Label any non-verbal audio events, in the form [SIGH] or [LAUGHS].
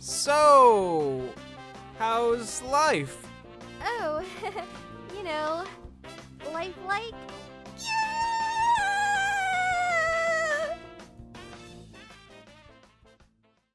So, how's life? Oh, [LAUGHS] you know,